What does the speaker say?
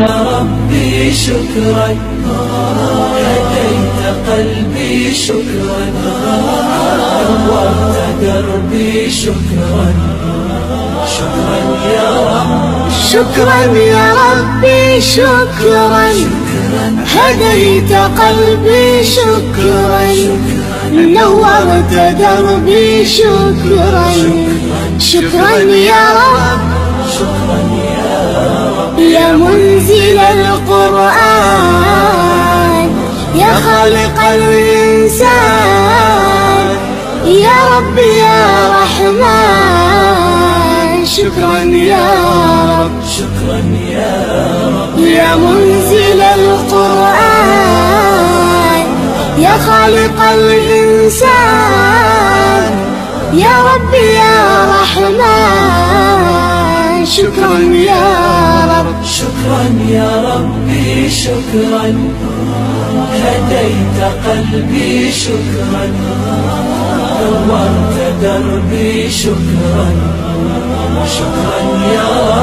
يا ربي شكرا. هديت قلبي شكرا. نورت دربي شكرا. شكرا يا رب. شكرا يا ربي شكرا. هديت قلبي شكرا. نورت دربي شكرا. شكرا يا رب. القرآن يا خالق الإنسان. يا رب يا رحمن. شكرا يا رب. شكرا يا رب يا منزل القرآن. يا خالق الإنسان. يا رب يا رحمن. شكرا يا رب شكرا يا ربي شكرا. هديت قلبي شكرا. نورت دربي شكرا. شكرا يا